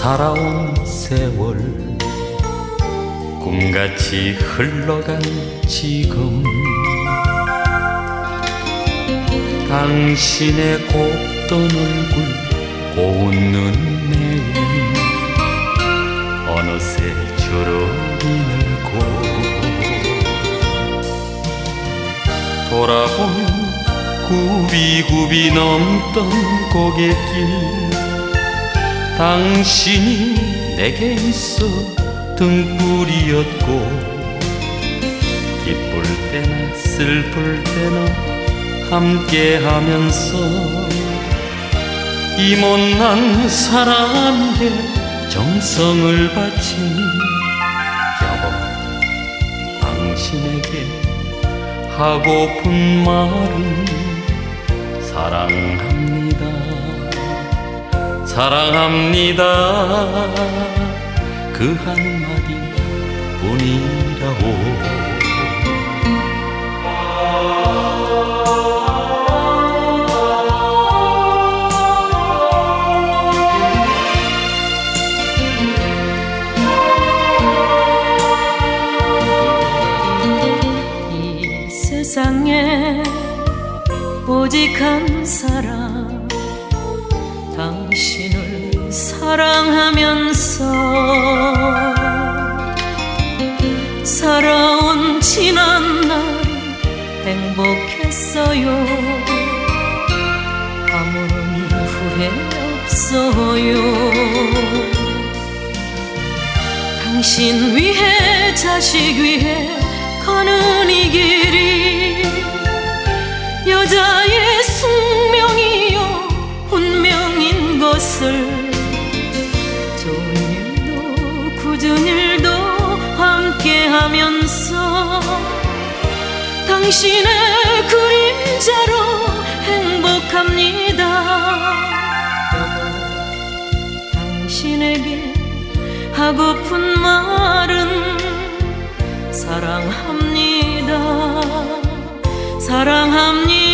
살아온 세월 꿈같이 흘러간 지금 당신의 곱던 얼굴 고운 눈매엔 어느새 주름이 늘고 돌아보면 굽이굽이 넘던 고갯길 당신이 내게 있어 등불이었고 기쁠 때나 슬플 때나 함께하면서 이 못난 사람에게 정성을 바친 여보 당신에게 하고픈 말은 사랑합니다 사랑합니다. 그 한마디 뿐이라고. 이 세상에 오직 한 사람 사랑하면서 살아온 지난 날 행복했어요. 아무런 후회 없어요. 당신 위해 자식 위해 가는 이 길이 여자의 숙명이요. 운명인 것을 하면서 당신의 그림자로 행복합니다. 당신에게 하고픈 말은 사랑합니다. 사랑합니다